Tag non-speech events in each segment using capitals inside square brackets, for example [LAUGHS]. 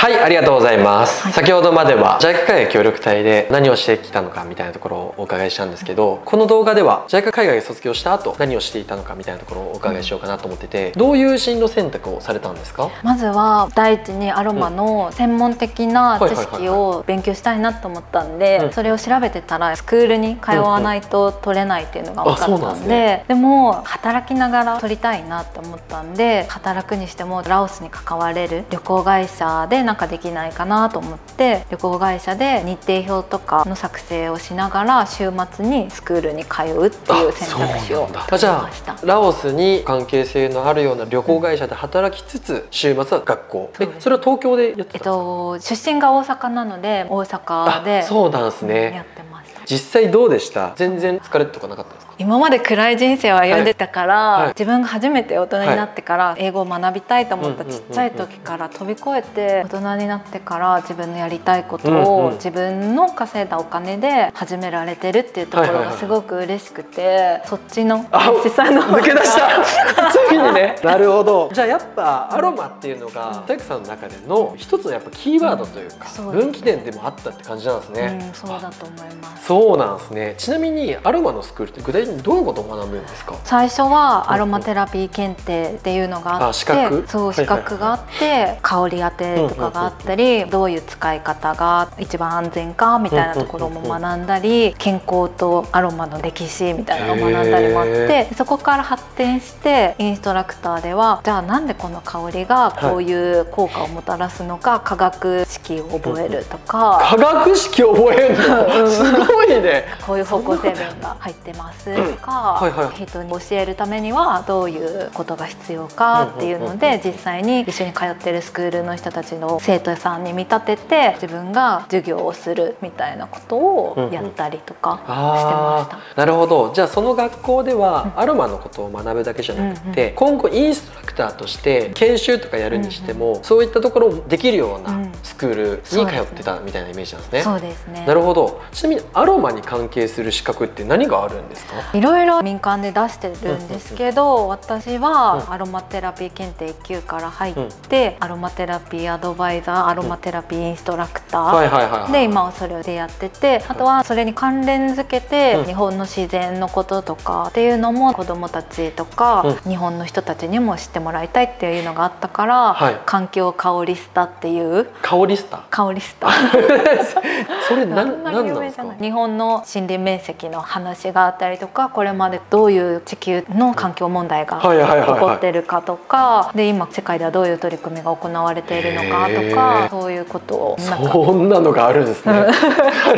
はいありがとうございます、はい、先ほどまでは JICA 海外協力隊で何をしてきたのかみたいなところをお伺いしたんですけどこの動画では JICA 海外卒業した後何をしていたのかみたいなところをお伺いしようかなと思っててどういう進路選択をされたんですか？まずは第一にアロマの専門的な知識を勉強したいなと思ったんでそれを調べてたらスクールに通わないと取れないっていうのが分かったんででも働きながら取りたいなと思ったんで働くにしてもラオスに関われる旅行会社でなんかできないかなと思って旅行会社で日程表とかの作成をしながら週末にスクールに通うっていう選択肢を取りました。ラオスに関係性のあるような旅行会社で働きつつ週末は学校。えそれは東京でやってたんですか、えっと、出身が大阪なので大阪でそうなんですね、やってました実際どうでした？全然疲れとかなかったですか？今まで暗い人生を歩んでたから、はい、自分が初めて大人になってから英語を学びたいと思ったちっちゃい時から飛び越えて大人になってから自分のやりたいことを自分の稼いだお金で始められてるっていうところがすごく嬉しくてそっちの資産の抜け出した。[LAUGHS] ついにね。[LAUGHS] なるほど。じゃあやっぱアロマっていうのが体育さんの中での一つのやっぱキーワードというか、うん、分岐点でもあったって感じなんですね、うん、そうだと思いますそうなんですね。ちなみにアロマのスクールって具体的にどういうことを学ぶんですか？最初はアロマテラピー検定っていうのがあって、そう資格があって、香り当てとかがあったり、どういう使い方が一番安全かみたいなところも学んだり、健康とアロマの歴史みたいなのを学んだりもあってそこから発展してインストラクターではじゃあなんでこの香りがこういう効果をもたらすのか、化学式を覚えるとか、化学式覚えるの？すごいねこういう方向成分が入ってますとか、はいはい、人に教えるためにはどういうことが必要かっていうので実際に一緒に通ってるスクールの人たちの生徒さんに見立てて自分が授業をするみたいなことをやったりとかしてました。うんうん、なるほど。じゃあその学校ではアロマのことを学ぶだけじゃなくて、今後インストラクターとして研修とかやるにしても、そういったところできるようなスクールに通ってたみたいなイメージなんですね。そうですね。なるほど。ちなみにアロマに関係する資格って何があるんですか？いろいろ民間で出してるんですけど、私はアロマテラピー検定1級から入って、アロマテラピーアドバイザーアロマテラピーインストラクターで今はそれでやっててあとはそれに関連づけて日本の自然のこととかっていうのも子どもたちとか日本の人たちにも知ってもらいたいっていうのがあったから、環境香りスタっていう香りスタ？香りスタ。[LAUGHS] それ何 [LAUGHS] なんですか？日本の森林面積の話があったりとかこれまでどういう地球の環境問題が起こってるかとかで今世界ではどういう取り組みが行われているのかとかそういうことをそんなのがあるんですね。な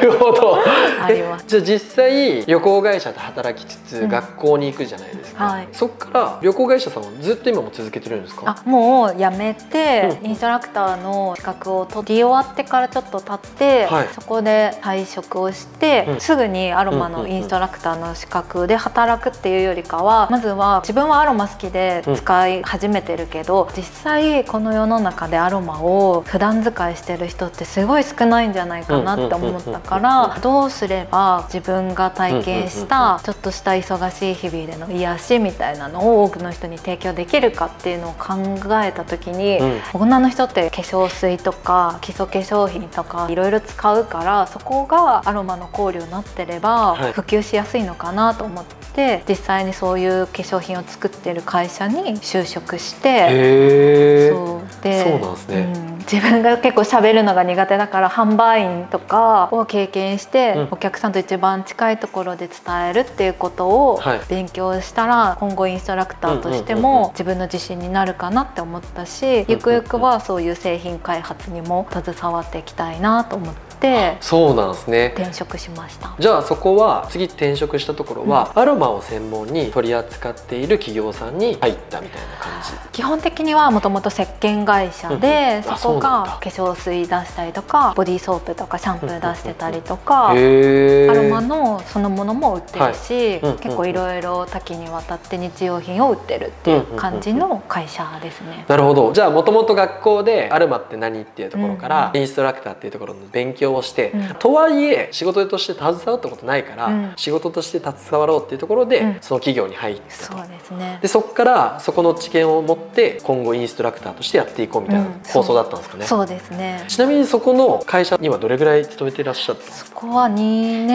るほど。[LAUGHS] じゃあ実際旅行会社で働きつつ学校に行くじゃないですか、うんはい、そっから旅行会社さんはずっと今も続けてるんですか？あもう辞めて、うん、インストラクターの資格を取り終わってからちょっと経って、はい、そこで退職をして、うん、すぐにアロマのインストラクターの資格で働くっていうよりかはまずは自分はアロマ好きで使い始めてるけど、実際この世の中でアロマを普段使いしてる人ってすごい少ないんじゃないかなって思ったからどうすれば自分が体験したちょっとした忙しい日々での癒しみたいなのを多くの人に提供できるかっていうのを考えた時に、女の人って化粧水とか基礎化粧品とかいろいろ使うからそこがアロマの香料になってれば普及しやすいのかなと思って実際にそういう化粧品を作ってる会社に就職してそう。でそうなんですね、うん。自分が結構喋るのが苦手だから販売員とかを経験して、うん、お客さんと一番近いところで伝えるっていうことを勉強したら、はい、今後インストラクターとしても自分の自信になるかなって思ったし、ゆくゆくはそういう製品開発にも携わっていきたいなと思って。てそうなんですね。転職しました。じゃあそこは次転職したところは、うん、アロマを専門に取り扱っている企業さんに入ったみたいな感じ。基本的にはもともと石鹸会社で、うん、そこが化粧水出したりとかボディーソープとかシャンプー出してたりとか、アロマのそのものも売ってるし、はい、結構いろいろ多岐にわたって日用品を売ってるっていう感じの会社ですね。なるほど。じゃあもともと学校でアロマって何っていうところから、インストラクターっていうところの勉強業をして、うん、とはいえ仕事として携わったことないから、うん、仕事として携わろうっていうところで、うん、その企業に入ってそうですね。でそこからそこの知見を持って今後インストラクターとしてやっていこうみたいな構想だったんですかね、そうですね。ちなみにそこの会社にはどれぐらい勤めていらっしゃったそこは2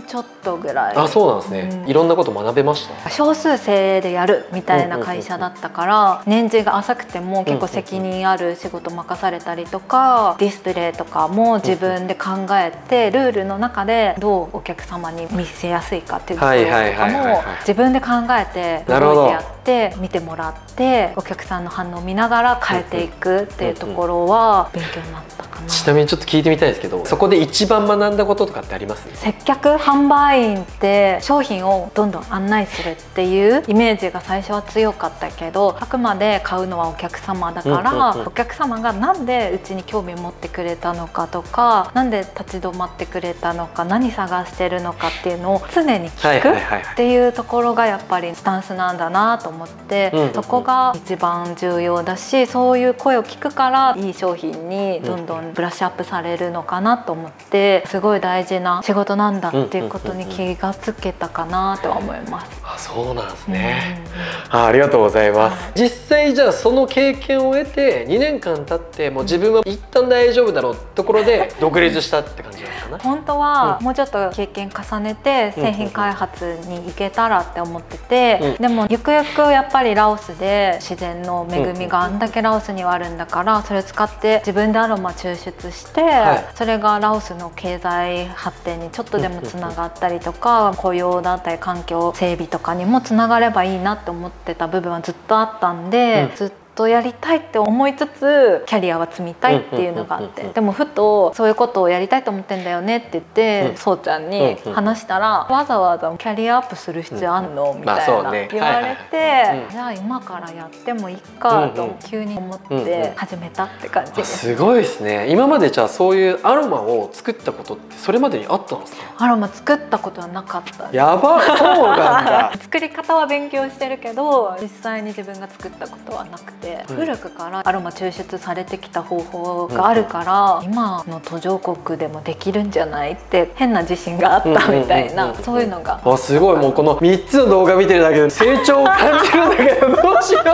年ちょっとぐらい。あそうなんですね、いろんなこと学べました？少数制でやるみたいな会社だったから、年次が浅くても結構責任ある仕事任されたりとか、ディスプレイとかも自分で考えて、ルールの中でどうお客様に見せやすいかっていうところとかも自分で考えて動いてやって見てもらってお客さんの反応を見ながら変えていくっていうところは勉強になった。ちなみにちょっと聞いてみたいんですけどそこで一番学んだこととかってあります？接客販売員って商品をどんどん案内するっていうイメージが最初は強かったけどあくまで買うのはお客様だから、お客様が何でうちに興味持ってくれたのかとか何で立ち止まってくれたのか何探してるのかっていうのを常に聞くっていうところがやっぱりスタンスなんだなと思って、そこが一番重要だしそういう声を聞くからいい商品にどんどんブラッシュアップされるのかなと思ってすごい大事な仕事なんだっていうことに気がつけたかなとは思います。あそうなんですね、あありがとうございます、はい、実際じゃあその経験を得て2年間経ってもう自分は一旦大丈夫だろうところで独立したって感じですかね？[LAUGHS] 本当はもうちょっと経験重ねて製品開発に行けたらって思ってて、でもゆくゆくやっぱりラオスで自然の恵みがあんだけラオスにはあるんだからそれを使って自分でアロマ抽出して、それがラオスの経済発展にちょっとでもつながったりとか雇用だったり環境整備とかにもつながればいいなって思ってた部分はずっとあったんで、ずっとやりたいって思いつつキャリアは積みたいっていうのがあって。でもふとそういうことをやりたいと思ってんだよねって言ってそうちゃんに話したらわざわざキャリアアップする必要あんのみたいな言われてじゃあ今からやってもいいかと急に思って始めたって感じです。すごいですね。今までじゃあそういうアロマを作ったことってそれまでにあったんですか？アロマ作ったことはなかった。やばそうなんだ。[LAUGHS] 作り方は勉強してるけど実際に自分が作ったことはなくてて、古くからアロマ抽出されてきた方法があるから、今の途上国でもできるんじゃないって変な自信があったみたいな、そういうのが。あすごい。もうこの3つの動画見てるだけで成長を感じるんだけどどうしよう。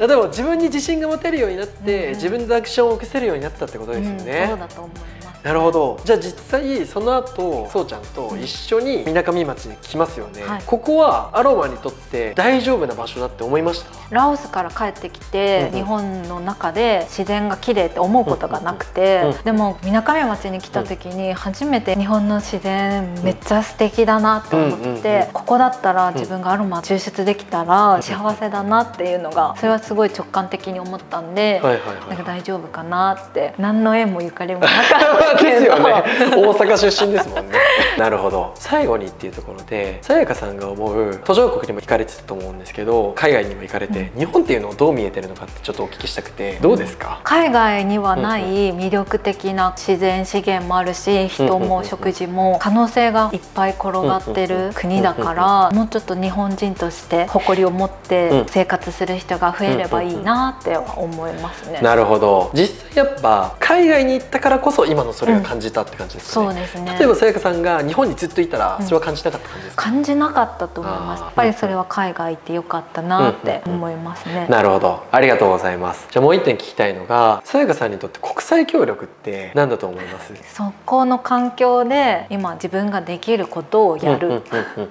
例えば自分に自信が持てるようになって、自分でアクションを起こせるようになったってことですよね、そうだと思いますなるほど。じゃあ実際その後そうちゃんと一緒にみなかみ町に来ますよね、はい、ここはアロマにとって大丈夫な場所だって思いました？ラオスから帰ってきて、うん、日本の中で自然が綺麗って思うことがなくて、うん、でもみなかみ町に来た時に初めて日本の自然めっちゃ素敵だなと思って、ここだったら自分がアロマ抽出できたら幸せだなっていうのがそれはすごい直感的に思ったんで、なんか大丈夫かなって何の縁もゆかりもなかったですよね。[LAUGHS] 大阪出身ですもんね。[LAUGHS] なるほど。最後にっていうところでさやかさんが思う途上国にも行かれてたと思うんですけど海外にも行かれて、うん、日本っていうのをどう見えてるのかってちょっとお聞きしたくてどうですか？海外にはない魅力的な自然資源もあるし人も食事も可能性がいっぱい転がってる国だからもうちょっと日本人として誇りを持って生活する人が増えればいいなって思いますね。なるほど。実際やっぱ海外に行ったからこそ今のそれが感じたって感じですか、ね。そうですね。例えばさやかさんが日本にずっといたらそれは感じなかった感じですか、うん、感じなかったと思います。やっぱりそれは海外行ってよかったなって思いますね、なるほど。ありがとうございます。じゃあもう一点聞きたいのがさやかさんにとって国際協力って何だと思います？そこの環境で今自分ができることをやる。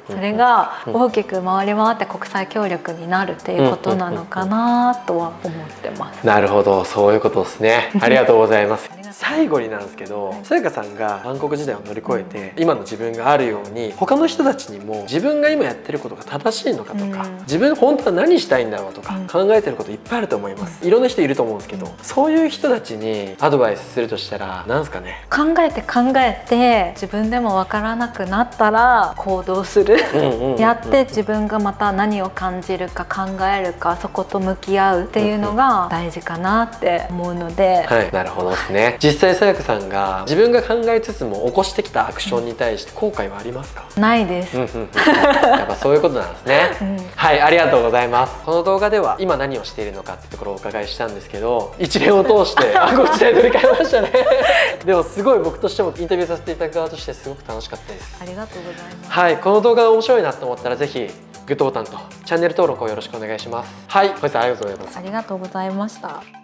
それが大きく回り回って国際協力になるっていうことなのかなとは思ってます。なるほど。そういうことですね。ありがとうございます。最後になんですけどさやかさんが韓国時代を乗り越えて今の自分があるように他の人たちにも自分が今やってることが正しいのかとか、自分本当は何したいんだろうとか考えてることいっぱいあると思います、いろんな人いると思うんですけどそういう人たちにアドバイスするとしたら何ですかね？考えて考えて自分でも分からなくなったら行動する。[LAUGHS] やって自分がまた何を感じるか考えるかそこと向き合うっていうのが大事かなって思うので、はい、なるほどですね。実際さやかさんがか自分が考えつつも起こしてきたアクションに対して後悔はありますか？ないです、[LAUGHS] やっぱそういうことなんですね、うん、はいありがとうございます。この動画では今何をしているのかってところをお伺いしたんですけど一連を通して [LAUGHS] あご時代取り替えましたね。[LAUGHS] でもすごい僕としてもインタビューさせていただく側としてすごく楽しかったです。ありがとうございます。はいこの動画が面白いなと思ったらぜひグッドボタンとチャンネル登録をよろしくお願いします。はい本日はありがとうございます。ありがとうございました